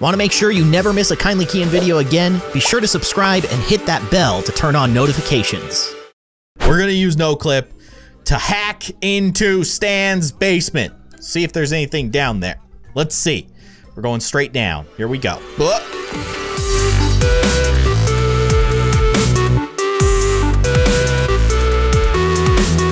Want to make sure you never miss a Kindly Keyin video again? Be sure to subscribe and hit that bell to turn on notifications. We're gonna use NoClip to hack into Stan's basement. See if there's anything down there. Let's see. We're going straight down. Here we go.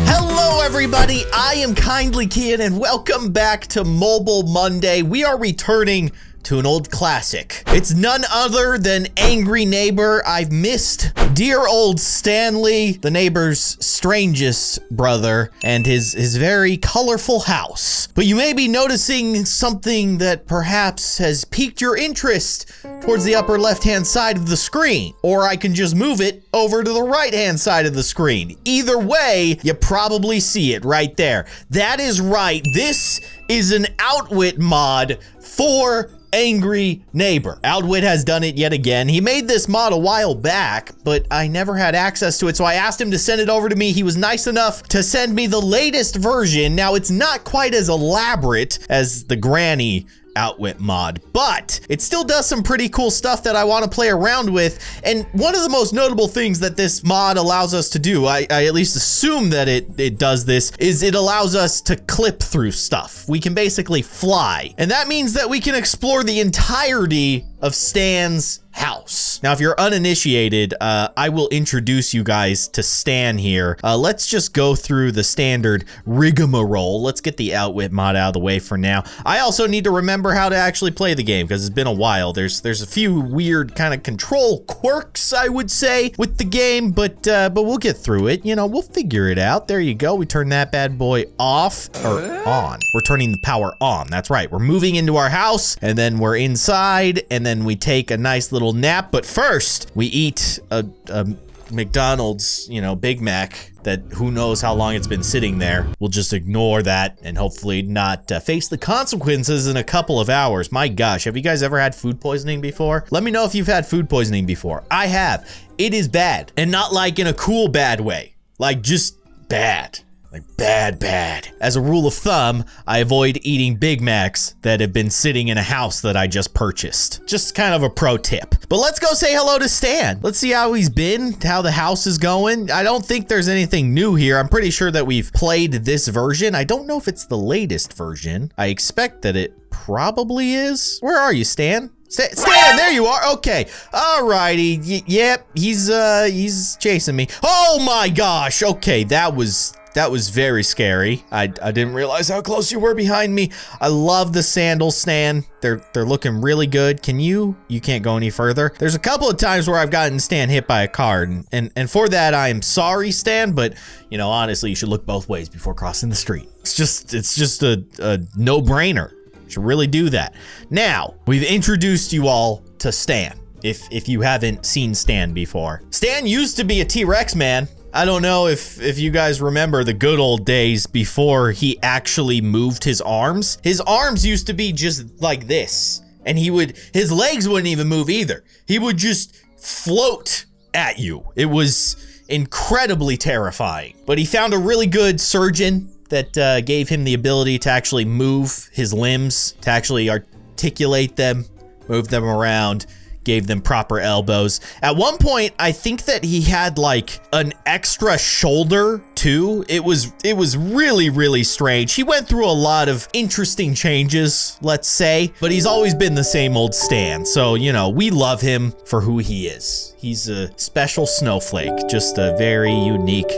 Hello, everybody. I am Kindly Keyin, and welcome back to Mobile Monday. We are returning to an old classic. It's none other than Angry Neighbor. I've missed dear old Stanley, the neighbor's strangest brother, and his, his very colorful house. But you may be noticing something that perhaps has piqued your interest towards the upper left-hand side of the screen. Or I can just move it over to the right-hand side of the screen. Either way, you probably see it right there. That is right. This is an Outwit mod for angry neighbor. Outwit has done it yet again. He made this mod a while back, but I never had access to it, so I asked him to send it over to me. He was nice enough to send me the latest version. Now, it's not quite as elaborate as the Granny Outwit mod, but it still does some pretty cool stuff that I want to play around with. And one of the most notable things that this mod allows us to do, I, I, at least assume that it, it does this, is it allows us to clip through stuff. We can basically fly. And that means that we can explore the entirety of Stan's house. Now, if you're uninitiated, uh, I will introduce you guys to Stan here. Uh, let's just go through the standard rigmarole. Let's get the Outwit mod out of the way for now. I also need to remember how to actually play the game because it's been a while. There's there's a few weird kind of control quirks, I would say, with the game, but uh, but we'll get through it. You know, we'll figure it out. There you go. We turn that bad boy off or on. We're turning the power on. That's right. We're moving into our house and then we're inside and then we take a nice little nap. But first, we eat a, a McDonald's, you know, Big Mac that who knows how long it's been sitting there. We'll just ignore that and hopefully not uh, face the consequences in a couple of hours. My gosh, have you guys ever had food poisoning before? Let me know if you've had food poisoning before. I have. It is bad and not like in a cool bad way, like just bad. Like bad, bad. As a rule of thumb, I avoid eating Big Macs that have been sitting in a house that I just purchased. Just kind of a pro tip. But let's go say hello to Stan. Let's see how he's been, how the house is going. I don't think there's anything new here. I'm pretty sure that we've played this version. I don't know if it's the latest version. I expect that it probably is. Where are you, Stan? Stan, Stan, there you are. Okay. Alrighty. Y yep. He's, uh, he's chasing me. Oh my gosh. Okay. That was, that was very scary. I, I didn't realize how close you were behind me. I love the sandals, Stan. They're they're looking really good. Can you? You can't go any further. There's a couple of times where I've gotten Stan hit by a car, and and, and for that I am sorry, Stan. But you know, honestly, you should look both ways before crossing the street. It's just it's just a, a no brainer. You should really do that. Now we've introduced you all to Stan. If if you haven't seen Stan before, Stan used to be a T-Rex man. I don't know if if you guys remember the good old days before he actually moved his arms. His arms used to be just like this. And he would his legs wouldn't even move either. He would just float at you. It was incredibly terrifying. But he found a really good surgeon that uh, gave him the ability to actually move his limbs, to actually articulate them, move them around gave them proper elbows. At one point, I think that he had like an extra shoulder too. It was it was really really strange. He went through a lot of interesting changes, let's say, but he's always been the same old Stan. So, you know, we love him for who he is. He's a special snowflake, just a very unique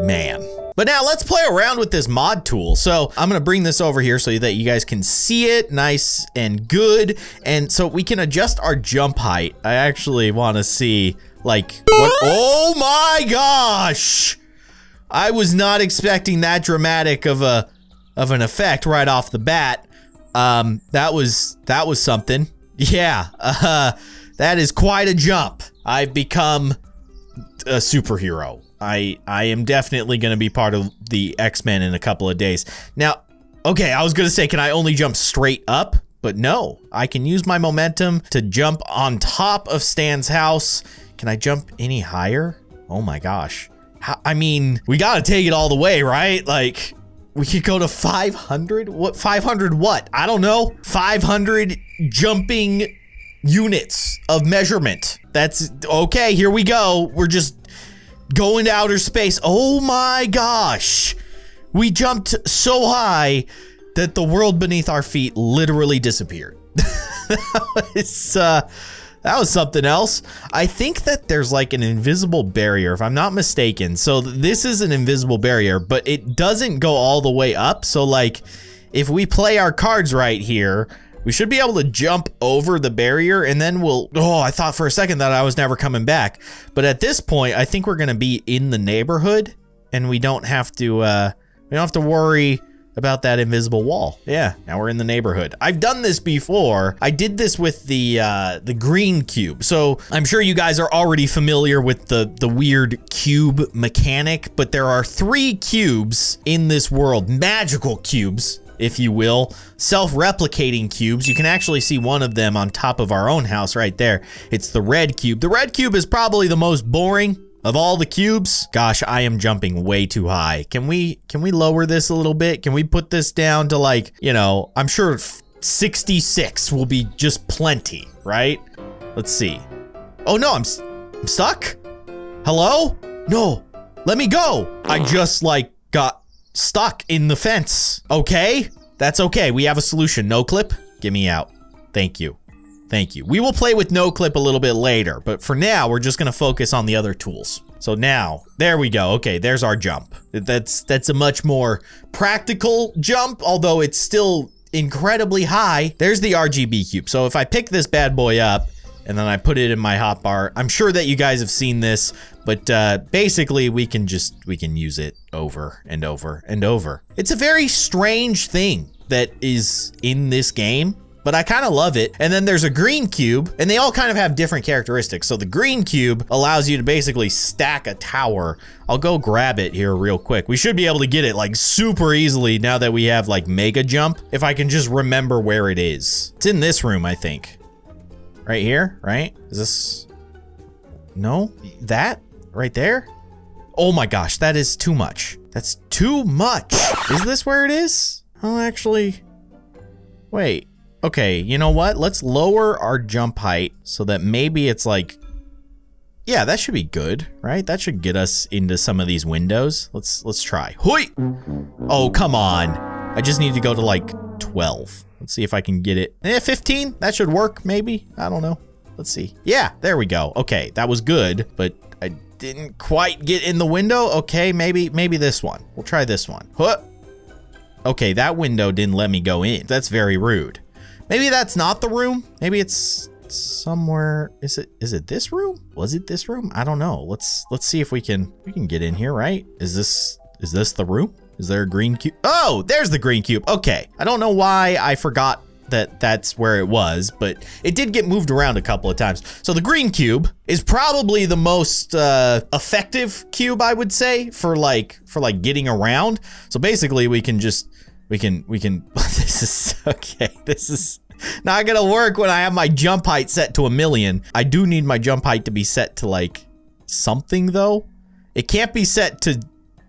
man. But now let's play around with this mod tool. So I'm gonna bring this over here so that you guys can see it nice and good. And so we can adjust our jump height. I actually wanna see like, what, oh my gosh! I was not expecting that dramatic of a, of an effect right off the bat. Um, that was, that was something. Yeah, uh, that is quite a jump. I've become a superhero. I I am definitely going to be part of the X-Men in a couple of days. Now, okay, I was going to say can I only jump straight up? But no, I can use my momentum to jump on top of Stan's house. Can I jump any higher? Oh my gosh. How, I mean, we got to take it all the way, right? Like we could go to 500? What 500 what? I don't know. 500 jumping units of measurement. That's okay. Here we go. We're just going into outer space. Oh my gosh. We jumped so high that the world beneath our feet literally disappeared. that was, uh, that was something else. I think that there's like an invisible barrier, if I'm not mistaken. So this is an invisible barrier, but it doesn't go all the way up. So like, if we play our cards right here, we should be able to jump over the barrier and then we'll, oh, I thought for a second that I was never coming back. But at this point, I think we're gonna be in the neighborhood and we don't have to, uh, we don't have to worry about that invisible wall. Yeah, now we're in the neighborhood. I've done this before. I did this with the uh, the green cube. So I'm sure you guys are already familiar with the, the weird cube mechanic, but there are three cubes in this world, magical cubes if you will, self-replicating cubes. You can actually see one of them on top of our own house right there. It's the red cube. The red cube is probably the most boring of all the cubes, gosh, I am jumping way too high. Can we can we lower this a little bit? Can we put this down to like, you know, I'm sure 66 will be just plenty, right? Let's see. Oh no, I'm, I'm stuck? Hello? No, let me go. I just like got stuck in the fence. Okay, that's okay. We have a solution. No clip, get me out. Thank you. Thank you. We will play with no clip a little bit later, but for now, we're just gonna focus on the other tools. So now, there we go. Okay, there's our jump. That's that's a much more practical jump, although it's still incredibly high. There's the RGB cube. So if I pick this bad boy up and then I put it in my hotbar, I'm sure that you guys have seen this, but uh, basically we can just, we can use it over and over and over. It's a very strange thing that is in this game but I kind of love it. And then there's a green cube, and they all kind of have different characteristics. So the green cube allows you to basically stack a tower. I'll go grab it here real quick. We should be able to get it like super easily now that we have like mega jump, if I can just remember where it is. It's in this room, I think. Right here, right? Is this, no, that right there? Oh my gosh, that is too much. That's too much. Is this where it is? Oh, actually, wait. Okay, you know what? Let's lower our jump height so that maybe it's like, yeah, that should be good, right? That should get us into some of these windows. Let's let's try. Hoi! Oh, come on. I just need to go to like 12. Let's see if I can get it. Eh, 15? That should work, maybe. I don't know. Let's see. Yeah, there we go. Okay, that was good, but I didn't quite get in the window. Okay, maybe maybe this one. We'll try this one. Huh. Okay, that window didn't let me go in. That's very rude. Maybe that's not the room. Maybe it's somewhere. Is it is it this room? Was it this room? I don't know. Let's let's see if we can we can get in here, right? Is this is this the room? Is there a green cube? Oh, there's the green cube. Okay. I don't know why I forgot that that's where it was, but it did get moved around a couple of times. So the green cube is probably the most uh, effective cube, I would say, for like for like getting around. So basically, we can just we can, we can, this is, okay, this is not gonna work when I have my jump height set to a million. I do need my jump height to be set to like something though. It can't be set to,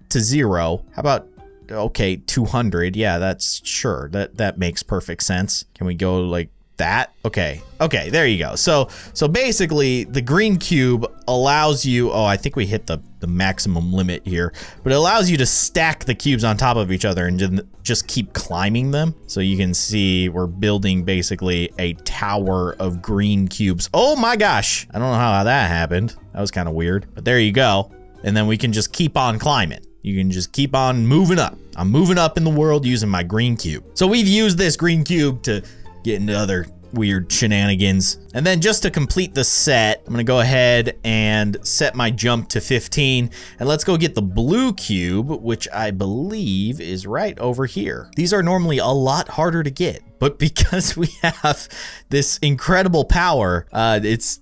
to zero. How about, okay, 200. Yeah, that's sure. That, that makes perfect sense. Can we go like that? Okay. Okay, there you go. So so basically the green cube allows you oh I think we hit the, the maximum limit here, but it allows you to stack the cubes on top of each other and just keep climbing them. So you can see we're building basically a tower of green cubes. Oh my gosh. I don't know how that happened. That was kind of weird, but there you go. And then we can just keep on climbing. You can just keep on moving up. I'm moving up in the world using my green cube. So we've used this green cube to get into other weird shenanigans. And then just to complete the set, I'm gonna go ahead and set my jump to 15. And let's go get the blue cube, which I believe is right over here. These are normally a lot harder to get, but because we have this incredible power, uh, it's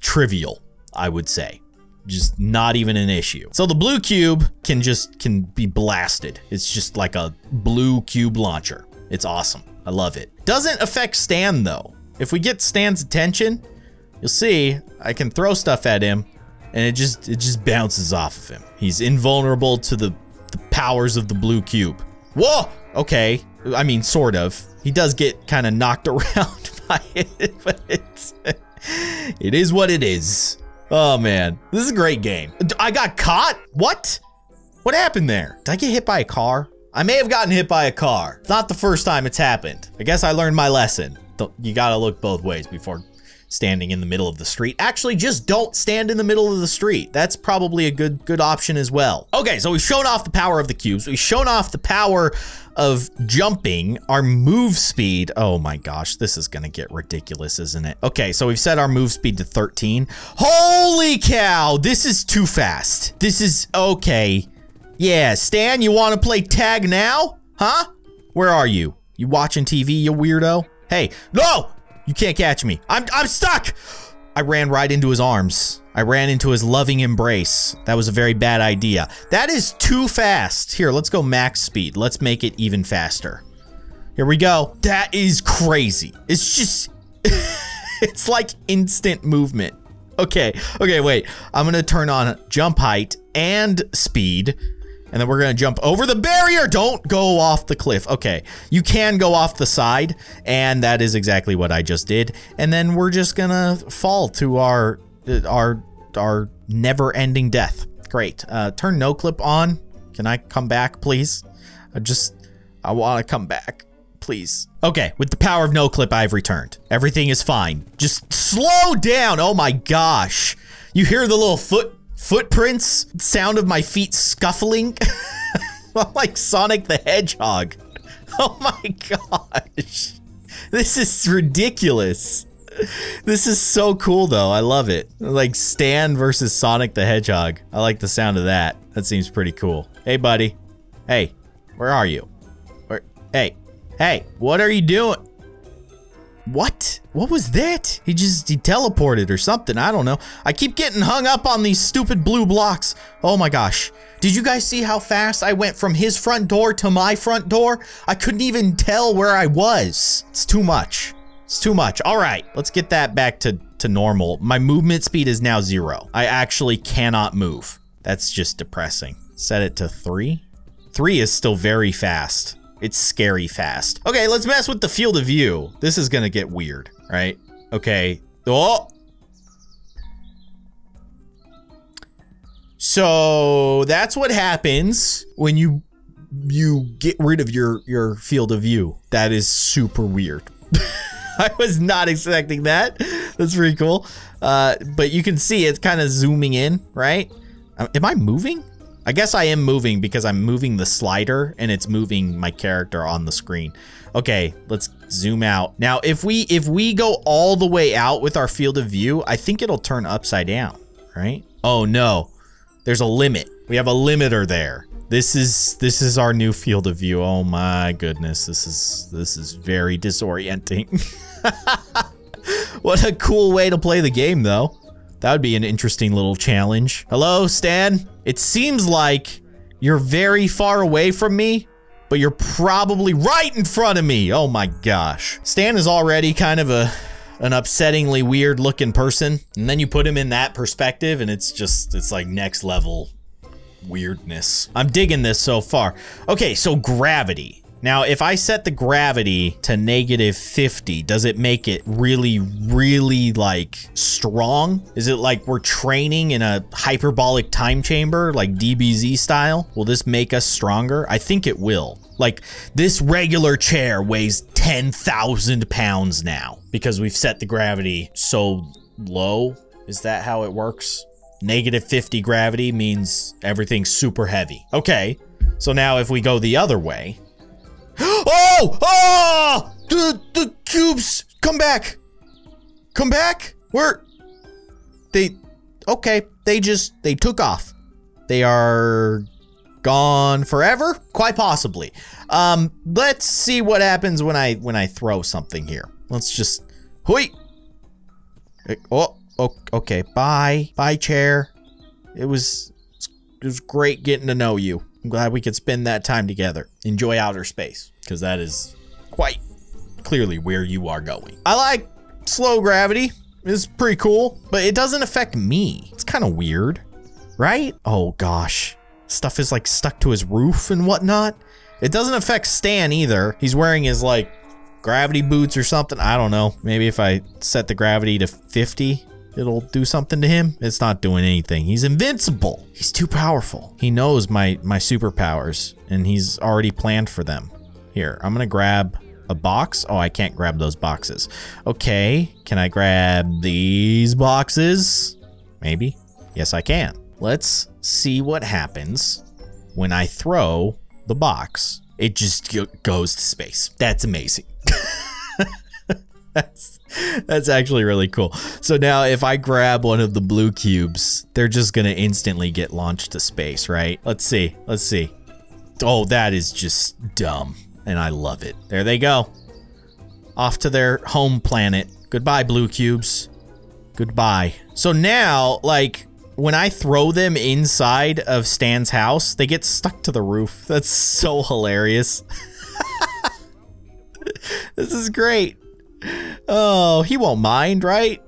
trivial, I would say just not even an issue. So the blue cube can just can be blasted. It's just like a blue cube launcher. It's awesome. I love it. Doesn't affect Stan though. If we get Stan's attention, you'll see I can throw stuff at him and it just it just bounces off of him. He's invulnerable to the, the powers of the blue cube. Whoa! Okay. I mean, sort of. He does get kind of knocked around by it, but it's it is what it is. Oh man, this is a great game. I got caught? What? What happened there? Did I get hit by a car? I may have gotten hit by a car. It's not the first time it's happened. I guess I learned my lesson. You gotta look both ways before standing in the middle of the street. Actually, just don't stand in the middle of the street. That's probably a good good option as well. Okay, so we've shown off the power of the cubes. We've shown off the power of jumping, our move speed. Oh my gosh, this is gonna get ridiculous, isn't it? Okay, so we've set our move speed to 13. Holy cow, this is too fast. This is okay. Yeah, Stan, you wanna play tag now? Huh? Where are you? You watching TV, you weirdo? Hey, no! You can't catch me. I'm, I'm stuck! I ran right into his arms. I ran into his loving embrace. That was a very bad idea. That is too fast. Here, let's go max speed. Let's make it even faster. Here we go. That is crazy. It's just, it's like instant movement. Okay, okay, wait. I'm gonna turn on jump height and speed and then we're gonna jump over the barrier. Don't go off the cliff. Okay, you can go off the side, and that is exactly what I just did. And then we're just gonna fall to our our our never-ending death. Great. Uh, turn no clip on. Can I come back, please? I just I want to come back. Please. Okay, with the power of no clip, I've returned. Everything is fine. Just slow down. Oh my gosh. You hear the little foot footprints, sound of my feet scuffling. like Sonic the Hedgehog. Oh my gosh. This is ridiculous. This is so cool though. I love it. Like Stan versus Sonic the Hedgehog. I like the sound of that. That seems pretty cool. Hey buddy. Hey, where are you? Where, hey, hey, what are you doing? What? What was that? He just, he teleported or something. I don't know. I keep getting hung up on these stupid blue blocks. Oh my gosh. Did you guys see how fast I went from his front door to my front door? I couldn't even tell where I was. It's too much. It's too much. All right, let's get that back to, to normal. My movement speed is now zero. I actually cannot move. That's just depressing. Set it to three. Three is still very fast. It's scary fast. Okay, let's mess with the field of view. This is gonna get weird, right? Okay. Oh! So that's what happens when you you get rid of your your field of view. That is super weird. I was not expecting that. That's pretty cool. Uh, but you can see it's kind of zooming in, right? Uh, am I moving? I guess I am moving because I'm moving the slider and it's moving my character on the screen. Okay, let's zoom out. Now, if we if we go all the way out with our field of view, I think it'll turn upside down, right? Oh no. There's a limit. We have a limiter there. This is this is our new field of view. Oh my goodness. This is this is very disorienting. what a cool way to play the game though. That would be an interesting little challenge. Hello, Stan? It seems like you're very far away from me, but you're probably right in front of me. Oh my gosh. Stan is already kind of a an upsettingly weird looking person. And then you put him in that perspective and it's just, it's like next level weirdness. I'm digging this so far. Okay, so gravity. Now, if I set the gravity to negative 50, does it make it really, really like strong? Is it like we're training in a hyperbolic time chamber, like DBZ style? Will this make us stronger? I think it will. Like this regular chair weighs 10,000 pounds now because we've set the gravity so low. Is that how it works? Negative 50 gravity means everything's super heavy. Okay, so now if we go the other way, Oh! Oh! The, the cubes! Come back! Come back? Where? They, okay, they just, they took off. They are gone forever? Quite possibly. Um, let's see what happens when I, when I throw something here. Let's just, hui! Oh, okay, bye. Bye, chair. It was, it was great getting to know you. I'm glad we could spend that time together. Enjoy outer space, because that is quite clearly where you are going. I like slow gravity. It's pretty cool, but it doesn't affect me. It's kind of weird, right? Oh gosh. Stuff is like stuck to his roof and whatnot. It doesn't affect Stan either. He's wearing his like gravity boots or something. I don't know. Maybe if I set the gravity to 50, it'll do something to him. It's not doing anything. He's invincible. He's too powerful. He knows my, my superpowers and he's already planned for them. Here, I'm gonna grab a box. Oh, I can't grab those boxes. Okay, can I grab these boxes? Maybe. Yes, I can. Let's see what happens when I throw the box. It just goes to space. That's amazing. that's that's actually really cool. So now if I grab one of the blue cubes, they're just going to instantly get launched to space, right? Let's see. Let's see. Oh, that is just dumb. And I love it. There they go. Off to their home planet. Goodbye, blue cubes. Goodbye. So now, like, when I throw them inside of Stan's house, they get stuck to the roof. That's so hilarious. this is great. Oh, he won't mind, right?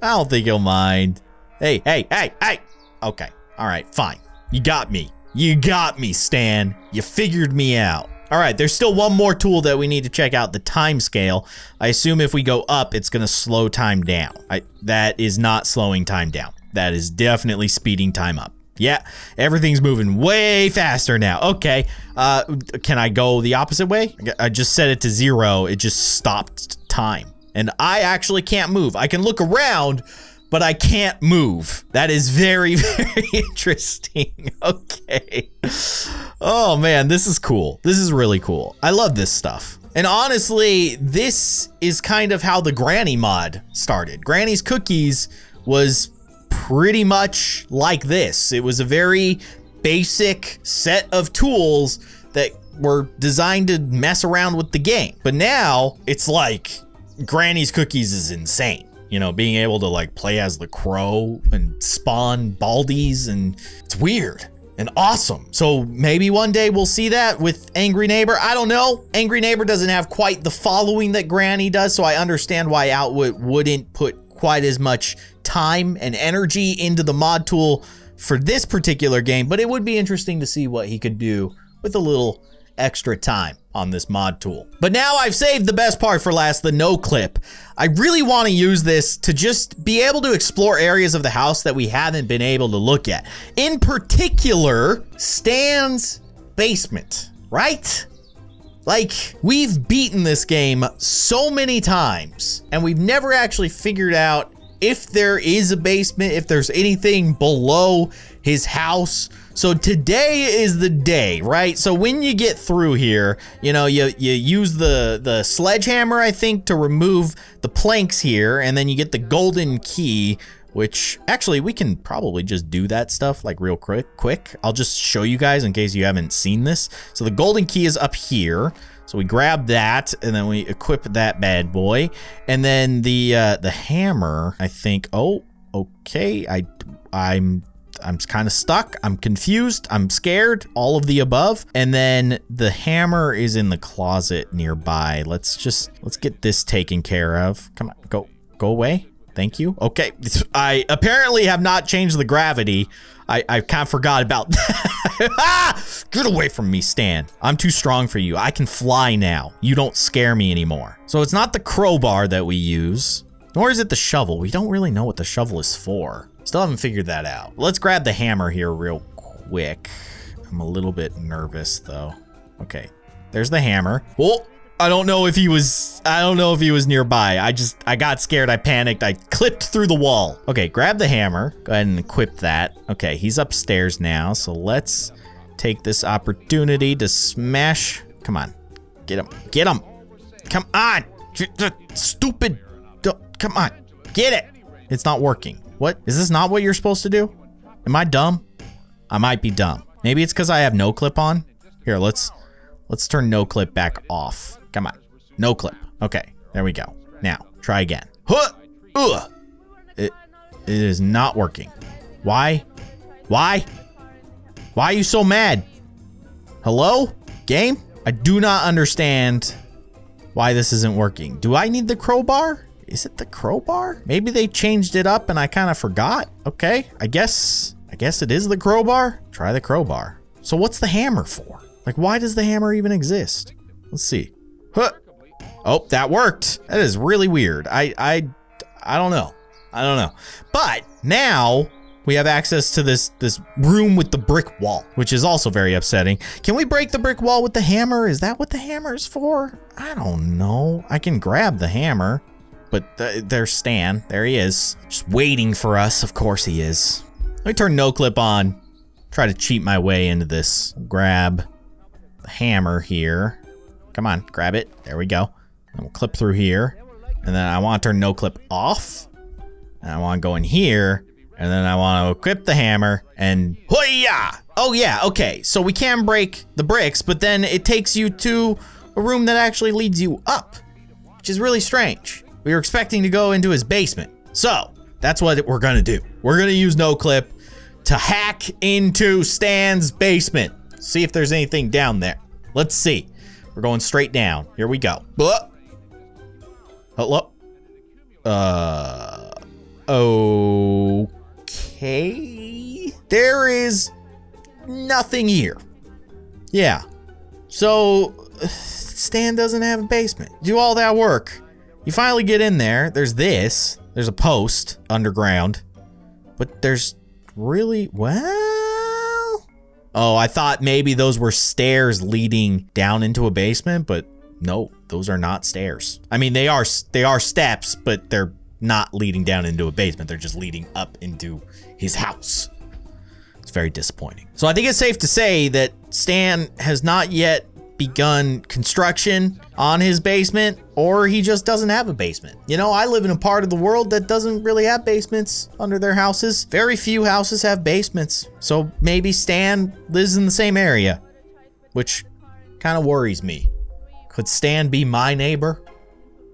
I don't think he'll mind. Hey, hey, hey, hey! Okay, alright, fine. You got me. You got me, Stan. You figured me out. All right, there's still one more tool that we need to check out, the time scale. I assume if we go up, it's gonna slow time down. I, that is not slowing time down. That is definitely speeding time up. Yeah, everything's moving way faster now. Okay, uh, can I go the opposite way? I just set it to zero. It just stopped time. And I actually can't move. I can look around, but I can't move. That is very, very interesting. Okay. Oh man, this is cool. This is really cool. I love this stuff. And honestly, this is kind of how the Granny mod started. Granny's Cookies was pretty much like this. It was a very basic set of tools that were designed to mess around with the game. But now it's like Granny's Cookies is insane. You know, being able to like play as the crow and spawn Baldis and it's weird and awesome. So maybe one day we'll see that with Angry Neighbor. I don't know. Angry Neighbor doesn't have quite the following that Granny does, so I understand why Outwit wouldn't put quite as much time and energy into the mod tool for this particular game, but it would be interesting to see what he could do with a little extra time on this mod tool. But now I've saved the best part for last, the no clip. I really want to use this to just be able to explore areas of the house that we haven't been able to look at. In particular, Stan's basement, right? Like, we've beaten this game so many times, and we've never actually figured out if there is a basement, if there's anything below his house. So today is the day, right? So when you get through here, you know, you, you use the, the sledgehammer, I think, to remove the planks here, and then you get the golden key, which actually we can probably just do that stuff like real quick. Quick, I'll just show you guys in case you haven't seen this. So the golden key is up here. So we grab that and then we equip that bad boy. And then the uh, the hammer, I think, oh, okay. I I'm I'm kind of stuck. I'm confused. I'm scared. All of the above. And then the hammer is in the closet nearby. Let's just let's get this taken care of. Come on, go go away. Thank you. Okay. I apparently have not changed the gravity. I, I kind of forgot about that. ah! Get away from me, Stan. I'm too strong for you. I can fly now. You don't scare me anymore. So it's not the crowbar that we use, nor is it the shovel. We don't really know what the shovel is for. Still haven't figured that out. Let's grab the hammer here real quick. I'm a little bit nervous though. Okay, there's the hammer. Oh, I don't know if he was, I don't know if he was nearby. I just, I got scared. I panicked. I clipped through the wall. Okay, grab the hammer. Go ahead and equip that. Okay, he's upstairs now. So let's take this opportunity to smash. Come on, get him, get him. Come on, stupid. Come on, get it. It's not working. What? Is this not what you're supposed to do? Am I dumb? I might be dumb. Maybe it's because I have no clip on. Here, let's let's turn no clip back off. Come on. No clip. Okay, there we go. Now, try again. Huh! Ugh! It, it is not working. Why? Why? Why are you so mad? Hello? Game? I do not understand why this isn't working. Do I need the crowbar? Is it the crowbar? Maybe they changed it up and I kind of forgot. Okay, I guess, I guess it is the crowbar. Try the crowbar. So what's the hammer for? Like, why does the hammer even exist? Let's see. Huh. Oh, that worked. That is really weird. I, I, I don't know. I don't know. But now we have access to this this room with the brick wall, which is also very upsetting. Can we break the brick wall with the hammer? Is that what the hammer is for? I don't know. I can grab the hammer, but th there's Stan. There he is, just waiting for us. Of course he is. Let me turn no clip on. Try to cheat my way into this. Grab the hammer here. Come on, grab it. There we go. And we'll clip through here. And then I want to turn no clip off. And I want to go in here and then I want to equip the hammer and hoya! Oh yeah, okay. So we can break the bricks, but then it takes you to a room that actually leads you up, which is really strange. We were expecting to go into his basement. So that's what we're gonna do. We're gonna use no clip to hack into Stan's basement. See if there's anything down there. Let's see. We're going straight down. Here we go. Hello? Uh. Okay. There is nothing here. Yeah. So, Stan doesn't have a basement. Do all that work. You finally get in there. There's this. There's a post underground. But there's really, well... Oh, I thought maybe those were stairs leading down into a basement, but no, those are not stairs. I mean, they are they are steps, but they're not leading down into a basement. They're just leading up into his house. It's very disappointing. So I think it's safe to say that Stan has not yet begun construction on his basement or he just doesn't have a basement. You know, I live in a part of the world that doesn't really have basements under their houses. Very few houses have basements. So maybe Stan lives in the same area, which kind of worries me. Could Stan be my neighbor?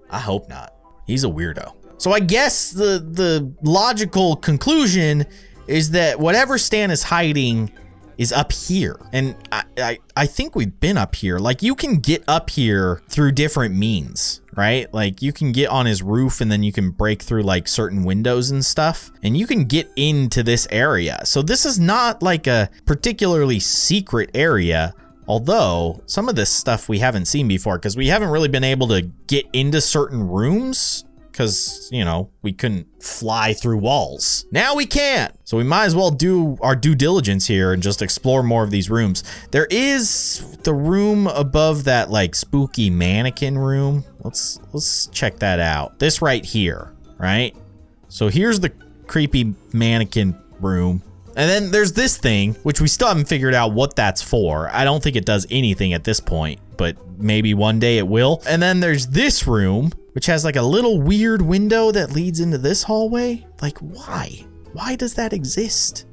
I hope not. He's a weirdo. So I guess the the logical conclusion is that whatever Stan is hiding is up here. And I, I, I think we've been up here. Like you can get up here through different means, right? Like you can get on his roof and then you can break through like certain windows and stuff and you can get into this area. So this is not like a particularly secret area. Although some of this stuff we haven't seen before because we haven't really been able to get into certain rooms because, you know, we couldn't fly through walls. Now we can't. So we might as well do our due diligence here and just explore more of these rooms. There is the room above that like spooky mannequin room. Let's let's check that out. This right here, right? So here's the creepy mannequin room. And then there's this thing, which we still haven't figured out what that's for. I don't think it does anything at this point, but maybe one day it will. And then there's this room, which has like a little weird window that leads into this hallway. Like, why? Why does that exist?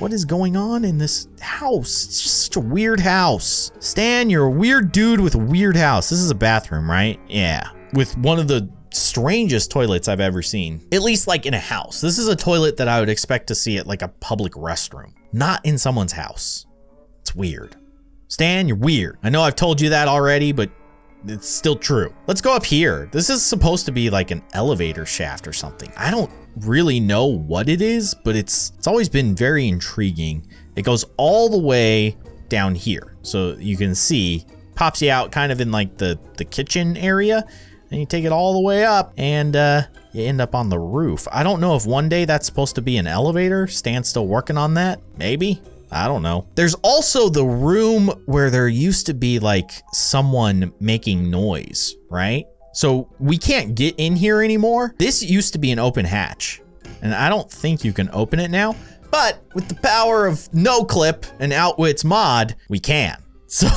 What is going on in this house? It's just such a weird house. Stan, you're a weird dude with a weird house. This is a bathroom, right? Yeah. With one of the strangest toilets I've ever seen. At least like in a house. This is a toilet that I would expect to see at like a public restroom, not in someone's house. It's weird. Stan, you're weird. I know I've told you that already, but it's still true. Let's go up here. This is supposed to be like an elevator shaft or something. I don't really know what it is, but it's it's always been very intriguing. It goes all the way down here. So you can see pops you out kind of in like the the kitchen area and you take it all the way up and uh, you end up on the roof. I don't know if one day that's supposed to be an elevator. Stan's still working on that. Maybe. I don't know. There's also the room where there used to be like someone making noise, right? So we can't get in here anymore. This used to be an open hatch and I don't think you can open it now, but with the power of no clip and Outwit's mod, we can. So,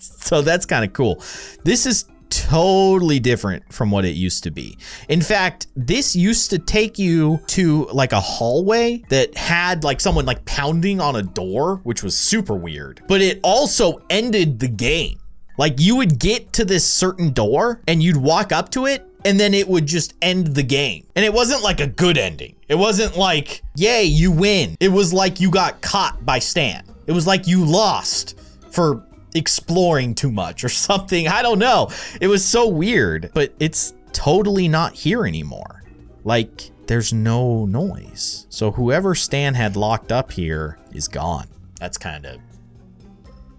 so that's kind of cool. This is totally different from what it used to be. In fact, this used to take you to like a hallway that had like someone like pounding on a door, which was super weird. But it also ended the game. Like you would get to this certain door and you'd walk up to it and then it would just end the game. And it wasn't like a good ending. It wasn't like, yay, you win. It was like you got caught by Stan. It was like you lost for exploring too much or something. I don't know. It was so weird, but it's totally not here anymore. Like, there's no noise. So whoever Stan had locked up here is gone. That's kind of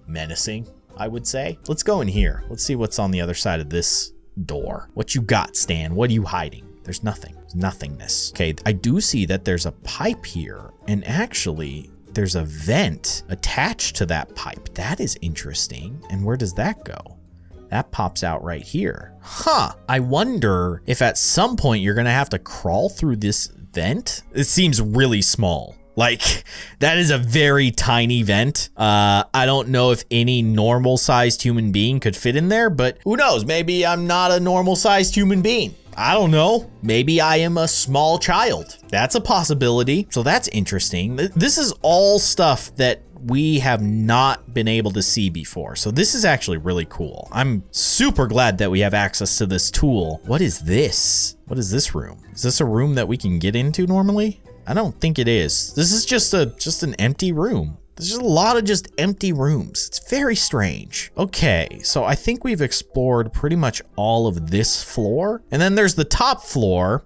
menacing, I would say. Let's go in here. Let's see what's on the other side of this door. What you got, Stan? What are you hiding? There's nothing. There's nothingness. Okay, I do see that there's a pipe here, and actually, there's a vent attached to that pipe. That is interesting. And where does that go? That pops out right here. Huh. I wonder if at some point you're going to have to crawl through this vent. It seems really small. Like, that is a very tiny vent. Uh, I don't know if any normal sized human being could fit in there, but who knows? Maybe I'm not a normal sized human being. I don't know. Maybe I am a small child. That's a possibility. So that's interesting. This is all stuff that we have not been able to see before. So this is actually really cool. I'm super glad that we have access to this tool. What is this? What is this room? Is this a room that we can get into normally? I don't think it is. This is just a just an empty room. There's just a lot of just empty rooms. It's very strange. Okay, so I think we've explored pretty much all of this floor. And then there's the top floor,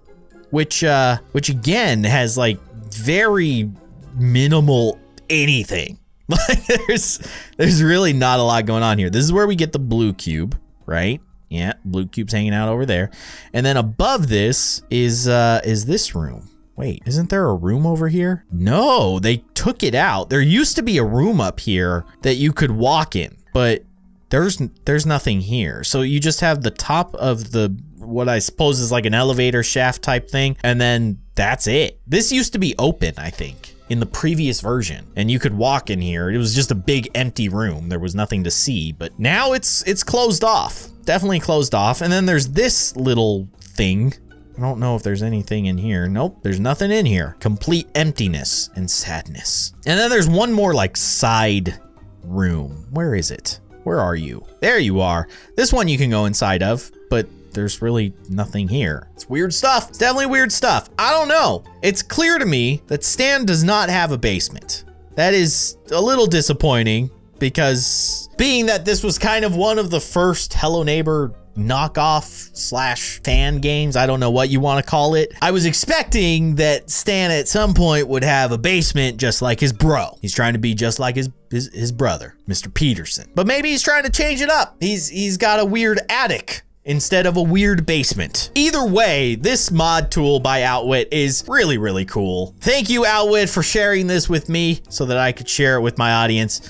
which uh which again has like very minimal anything. Like there's there's really not a lot going on here. This is where we get the blue cube, right? Yeah, blue cube's hanging out over there. And then above this is uh is this room. Wait, isn't there a room over here? No, they took it out. There used to be a room up here that you could walk in, but there's there's nothing here. So you just have the top of the what I suppose is like an elevator shaft type thing, and then that's it. This used to be open, I think, in the previous version, and you could walk in here. It was just a big empty room. There was nothing to see, but now it's it's closed off. Definitely closed off. And then there's this little thing I don't know if there's anything in here. Nope, there's nothing in here. Complete emptiness and sadness. And then there's one more like side room. Where is it? Where are you? There you are. This one you can go inside of, but there's really nothing here. It's weird stuff. It's definitely weird stuff. I don't know. It's clear to me that Stan does not have a basement. That is a little disappointing because being that this was kind of one of the first Hello Neighbor knockoff slash fan games. I don't know what you want to call it. I was expecting that Stan at some point would have a basement just like his bro. He's trying to be just like his his, his brother, Mr. Peterson. But maybe he's trying to change it up. He's he's got a weird attic instead of a weird basement. Either way, this mod tool by Outwit is really, really cool. Thank you, Outwit, for sharing this with me so that I could share it with my audience.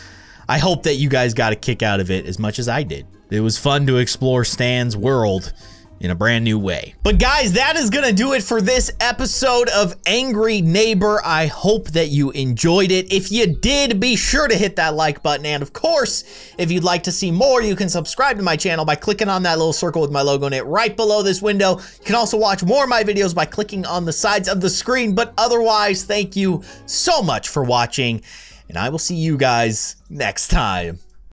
I hope that you guys got a kick out of it as much as I did. It was fun to explore Stan's world in a brand new way. But guys, that is gonna do it for this episode of Angry Neighbor. I hope that you enjoyed it. If you did, be sure to hit that like button. And of course, if you'd like to see more, you can subscribe to my channel by clicking on that little circle with my logo in it right below this window. You can also watch more of my videos by clicking on the sides of the screen. But otherwise, thank you so much for watching. And I will see you guys next time.